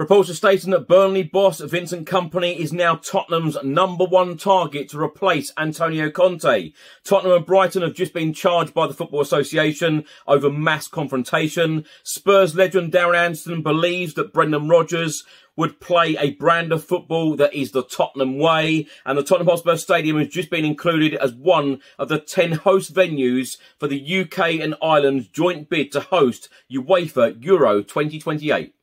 Reports are stating that Burnley boss Vincent Kompany is now Tottenham's number one target to replace Antonio Conte. Tottenham and Brighton have just been charged by the Football Association over mass confrontation. Spurs legend Darren Anderton believes that Brendan Rodgers would play a brand of football that is the Tottenham way. And the Tottenham Hotspur Stadium has just been included as one of the 10 host venues for the UK and Ireland's joint bid to host UEFA Euro 2028.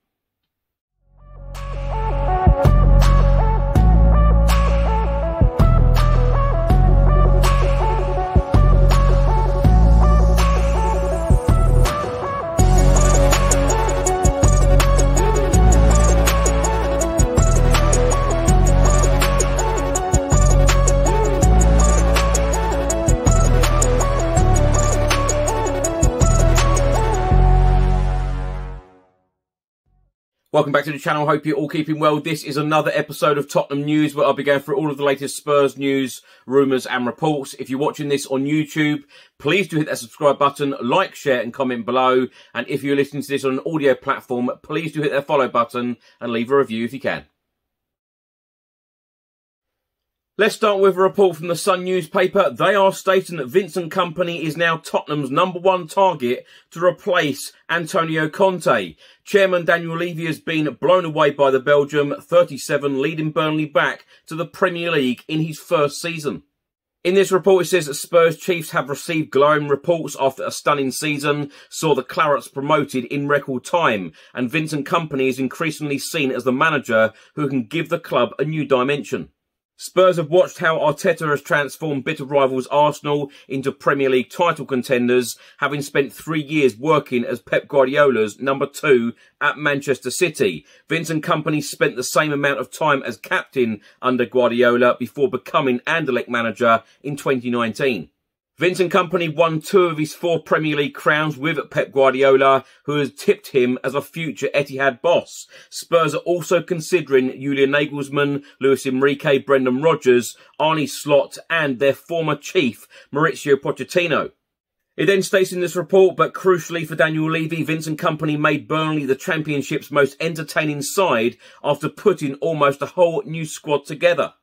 Welcome back to the channel. Hope you're all keeping well. This is another episode of Tottenham News where I'll be going through all of the latest Spurs news, rumours and reports. If you're watching this on YouTube, please do hit that subscribe button, like, share and comment below. And if you're listening to this on an audio platform, please do hit that follow button and leave a review if you can. Let's start with a report from the Sun newspaper. They are stating that Vincent Kompany is now Tottenham's number one target to replace Antonio Conte. Chairman Daniel Levy has been blown away by the Belgium 37 leading Burnley back to the Premier League in his first season. In this report, it says that Spurs Chiefs have received glowing reports after a stunning season saw the Clarets promoted in record time, and Vincent Kompany is increasingly seen as the manager who can give the club a new dimension. Spurs have watched how Arteta has transformed bitter rivals Arsenal into Premier League title contenders, having spent three years working as Pep Guardiola's number two at Manchester City. Vincent Kompany spent the same amount of time as captain under Guardiola before becoming Anderlecht manager in 2019. Vincent Kompany won two of his four Premier League crowns with Pep Guardiola, who has tipped him as a future Etihad boss. Spurs are also considering Julian Nagelsmann, Luis Enrique, Brendan Rodgers, Arne Slot, and their former chief, Mauricio Pochettino. It then states in this report, but crucially for Daniel Levy, Vincent Kompany made Burnley the Championship's most entertaining side after putting almost a whole new squad together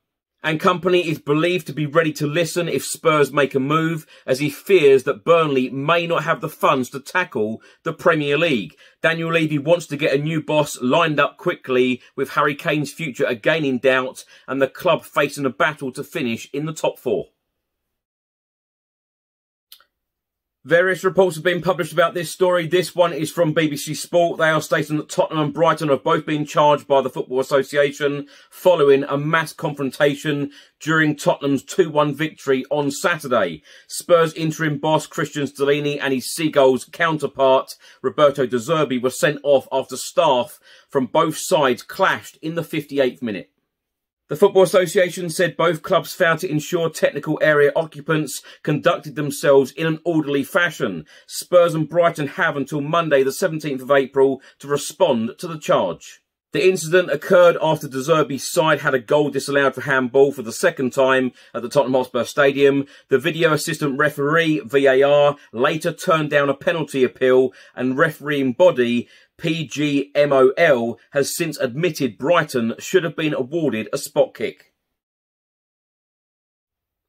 and Kompany is believed to be ready to listen if Spurs make a move as he fears that Burnley may not have the funds to tackle the Premier League. Daniel Levy wants to get a new boss lined up quickly with Harry Kane's future again in doubt and the club facing a battle to finish in the top four. Various reports have been published about this story. This one is from BBC Sport. They are stating that Tottenham and Brighton have both been charged by the Football Association following a mass confrontation during Tottenham's 2-1 victory on Saturday. Spurs interim boss Cristian Stellini and his Seagulls counterpart Roberto De Zerbi were sent off after staff from both sides clashed in the 58th minute. The Football Association said both clubs failed to ensure technical area occupants conducted themselves in an orderly fashion. Spurs and Brighton have until Monday the 17th of April to respond to the charge. The incident occurred after De Zerbi's side had a goal disallowed for handball for the second time at the Tottenham Hotspur Stadium. The video assistant referee, VAR, later turned down a penalty appeal and refereeing body PGMOL has since admitted Brighton should have been awarded a spot kick.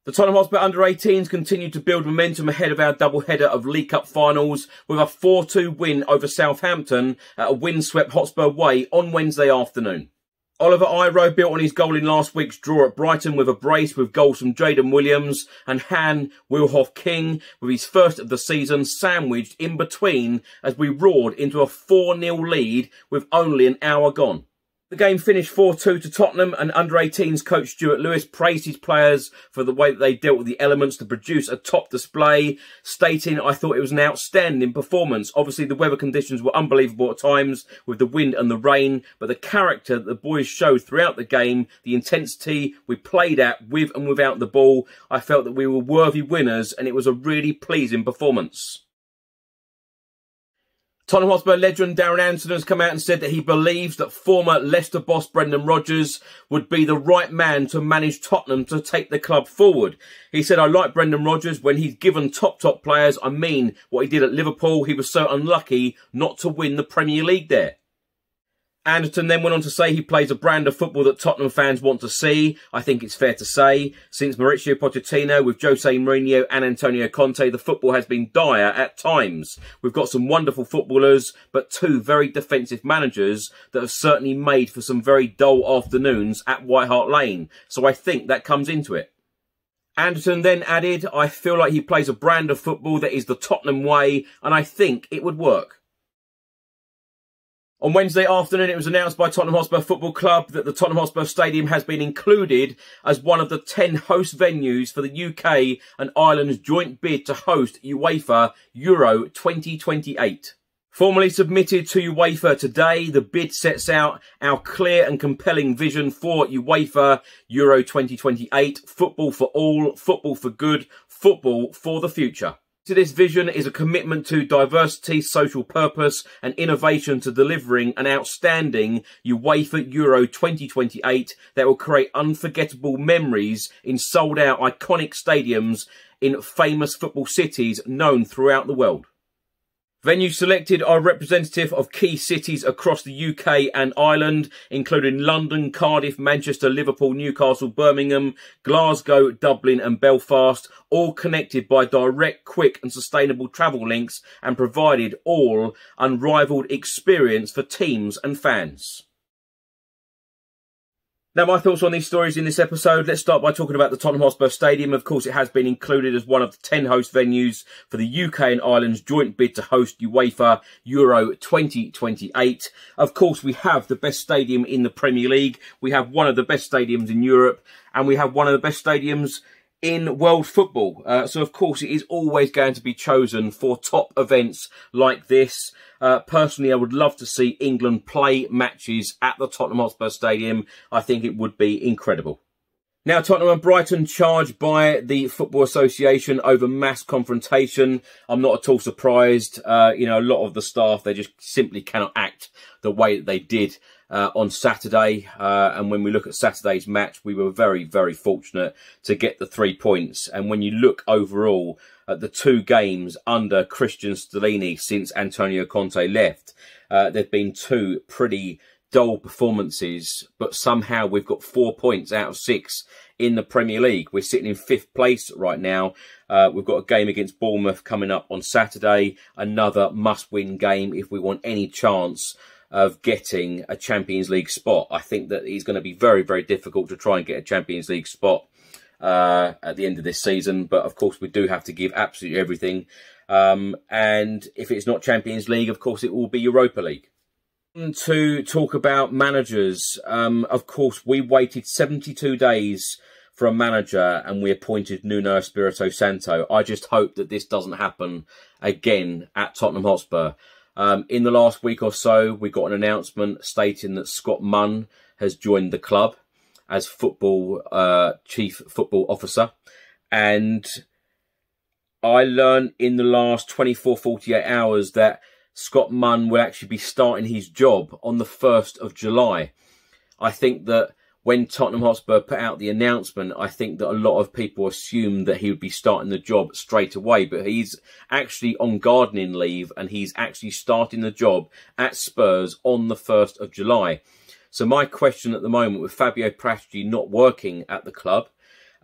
The Tottenham Hotspur under-18s continue to build momentum ahead of our double-header of League Cup finals with a 4-2 win over Southampton at a windswept Hotspur way on Wednesday afternoon. Oliver Irow built on his goal in last week's draw at Brighton with a brace with goals from Jaden Williams and Han Willhoft-King with his first of the season sandwiched in between as we roared into a 4-0 lead with only an hour gone. The game finished 4-2 to Tottenham and under-18s coach Stuart Lewis praised his players for the way that they dealt with the elements to produce a top display, stating, I thought it was an outstanding performance. Obviously, the weather conditions were unbelievable at times with the wind and the rain, but the character that the boys showed throughout the game, the intensity we played at with and without the ball, I felt that we were worthy winners and it was a really pleasing performance. Tottenham Hotspur legend Darren Anderton has come out and said that he believes that former Leicester boss Brendan Rodgers would be the right man to manage Tottenham to take the club forward. He said, I like Brendan Rodgers when he's given top, top players. I mean, what he did at Liverpool, he was so unlucky not to win the Premier League there. Anderton then went on to say he plays a brand of football that Tottenham fans want to see. I think it's fair to say, since Mauricio Pochettino with Jose Mourinho and Antonio Conte, the football has been dire at times. We've got some wonderful footballers, but two very defensive managers that have certainly made for some very dull afternoons at White Hart Lane. So I think that comes into it. Anderton then added, I feel like he plays a brand of football that is the Tottenham way, and I think it would work. On Wednesday afternoon, it was announced by Tottenham Hotspur Football Club that the Tottenham Hotspur Stadium has been included as one of the 10 host venues for the UK and Ireland's joint bid to host UEFA Euro 2028. Formally submitted to UEFA today, the bid sets out our clear and compelling vision for UEFA Euro 2028, football for all, football for good, football for the future. To this vision is a commitment to diversity, social purpose and innovation to delivering an outstanding UEFA Euro 2028 that will create unforgettable memories in sold out iconic stadiums in famous football cities known throughout the world. Venue selected are representative of key cities across the UK and Ireland, including London, Cardiff, Manchester, Liverpool, Newcastle, Birmingham, Glasgow, Dublin and Belfast, all connected by direct, quick and sustainable travel links and provided all unrivaled experience for teams and fans. Now, my thoughts on these stories in this episode. Let's start by talking about the Tottenham Hotspur Stadium. Of course, it has been included as one of the 10 host venues for the UK and Ireland's joint bid to host UEFA Euro 2028. Of course, we have the best stadium in the Premier League. We have one of the best stadiums in Europe and we have one of the best stadiums in world football. Uh, so, of course, it is always going to be chosen for top events like this. Uh, personally, I would love to see England play matches at the Tottenham Hotspur Stadium. I think it would be incredible. Now, Tottenham and Brighton charged by the Football Association over mass confrontation. I'm not at all surprised. Uh, you know, a lot of the staff, they just simply cannot act the way that they did uh, on Saturday. Uh, and when we look at Saturday's match, we were very, very fortunate to get the three points. And when you look overall at the two games under Cristian Stellini since Antonio Conte left, uh, there've been two pretty dull performances, but somehow we've got four points out of six in the Premier League. We're sitting in fifth place right now. Uh, we've got a game against Bournemouth coming up on Saturday, another must win game if we want any chance of getting a Champions League spot. I think that it's going to be very, very difficult to try and get a Champions League spot uh, at the end of this season. But of course, we do have to give absolutely everything. Um, and if it's not Champions League, of course, it will be Europa League to talk about managers. Um, of course, we waited 72 days for a manager and we appointed Nuno Espirito Santo. I just hope that this doesn't happen again at Tottenham Hotspur. Um, in the last week or so, we got an announcement stating that Scott Munn has joined the club as football uh, chief football officer. And I learned in the last 24, 48 hours that Scott Munn will actually be starting his job on the 1st of July. I think that when Tottenham Hotspur put out the announcement, I think that a lot of people assumed that he would be starting the job straight away, but he's actually on gardening leave and he's actually starting the job at Spurs on the 1st of July. So my question at the moment with Fabio Paratici not working at the club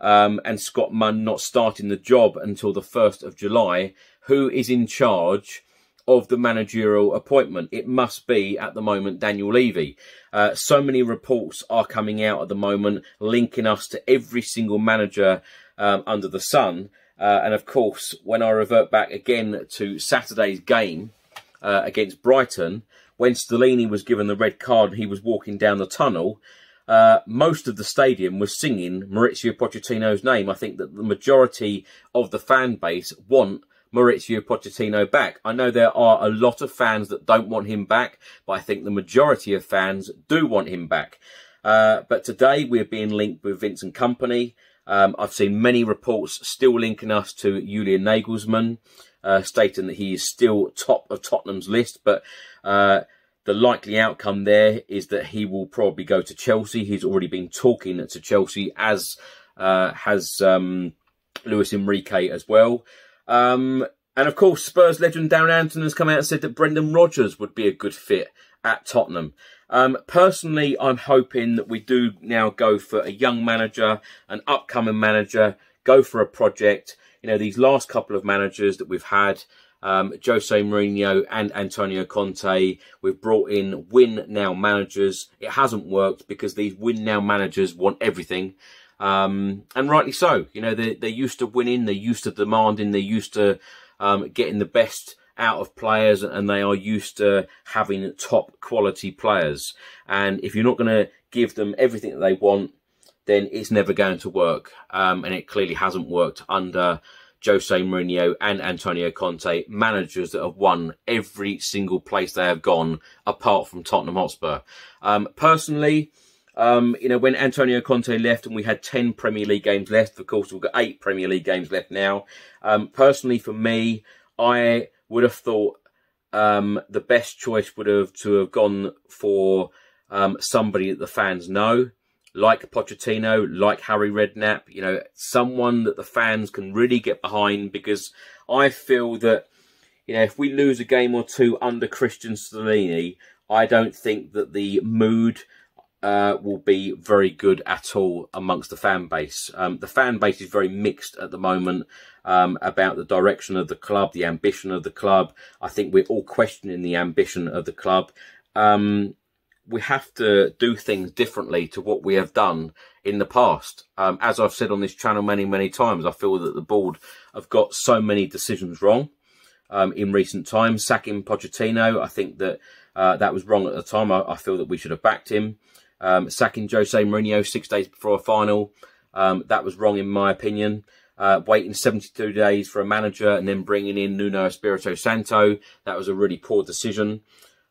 um, and Scott Munn not starting the job until the 1st of July, who is in charge of the managerial appointment. It must be at the moment Daniel Levy. Uh, so many reports are coming out at the moment linking us to every single manager um, under the sun. Uh, and of course, when I revert back again to Saturday's game uh, against Brighton, when Stellini was given the red card and he was walking down the tunnel, uh, most of the stadium was singing Mauricio Pochettino's name. I think that the majority of the fan base want Mauricio Pochettino back. I know there are a lot of fans that don't want him back, but I think the majority of fans do want him back. Uh, but today we're being linked with Vincent Kompany. Um, I've seen many reports still linking us to Julian Nagelsmann, uh, stating that he is still top of Tottenham's list, but uh, the likely outcome there is that he will probably go to Chelsea. He's already been talking to Chelsea, as uh, has um, Luis Enrique as well. Um, and of course, Spurs legend Darren Anderton has come out and said that Brendan Rodgers would be a good fit at Tottenham. Um, personally, I'm hoping that we do now go for a young manager, an upcoming manager, go for a project. You know, these last couple of managers that we've had, um, Jose Mourinho and Antonio Conte. We've brought in win now managers. It hasn't worked because these win now managers want everything. Um, and rightly so. You know, they're, they're used to winning, they're used to demanding, they're used to um, getting the best out of players and they are used to having top quality players. And if you're not going to give them everything that they want, then it's never going to work. Um, and it clearly hasn't worked under Jose Mourinho and Antonio Conte, managers that have won every single place they have gone, apart from Tottenham Hotspur. Um, personally, um, you know, when Antonio Conte left and we had 10 Premier League games left, of course, we've got eight Premier League games left now. Um, personally, for me, I would have thought um, the best choice would have to have gone for um, somebody that the fans know like Pochettino, like Harry Redknapp, you know, someone that the fans can really get behind because I feel that, you know, if we lose a game or two under Cristian Stellini, I don't think that the mood uh, will be very good at all amongst the fan base. Um, the fan base is very mixed at the moment um, about the direction of the club, the ambition of the club. I think we're all questioning the ambition of the club. Um, we have to do things differently to what we have done in the past. Um, as I've said on this channel many, many times, I feel that the board have got so many decisions wrong um, in recent times. Sacking Pochettino, I think that uh, that was wrong at the time. I, I, feel that we should have backed him. Um, sacking Jose Mourinho six days before a final, um, that was wrong in my opinion. Uh, waiting 72 days for a manager and then bringing in Nuno Espirito Santo, that was a really poor decision.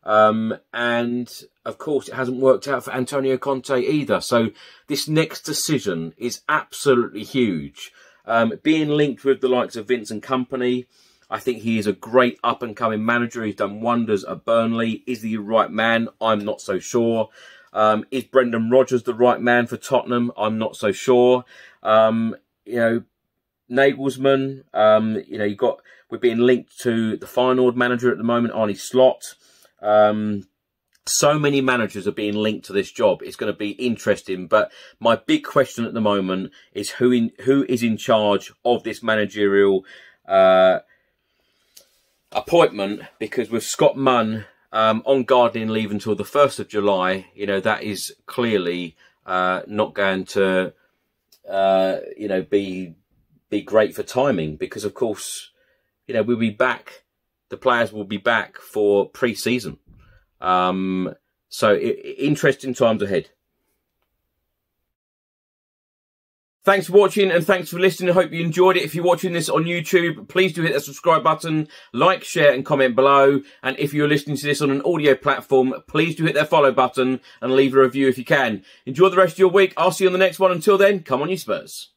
Um, and of course, it hasn't worked out for Antonio Conte either. So this next decision is absolutely huge. Um, being linked with the likes of Vincent Kompany, I think he is a great up and coming manager. He's done wonders at Burnley. Is he the right man? I'm not so sure. Um, is Brendan Rodgers the right man for Tottenham? I'm not so sure. Um, you know, Nagelsmann, um, you know, you've got, we're being linked to the Feyenoord manager at the moment, Arne Slot. Um, so many managers are being linked to this job. It's going to be interesting. But my big question at the moment is who in who is in charge of this managerial uh, appointment? Because with Scott Munn um, on gardening leave until the first of July, you know that is clearly uh, not going to uh, you know be be great for timing. Because of course, you know we'll be back the players will be back for pre-season. Um, so it, interesting times ahead. Thanks for watching and thanks for listening. I hope you enjoyed it. If you're watching this on YouTube, please do hit that subscribe button, like, share and comment below. And if you're listening to this on an audio platform, please do hit that follow button and leave a review if you can. Enjoy the rest of your week. I'll see you on the next one. Until then, come on you Spurs.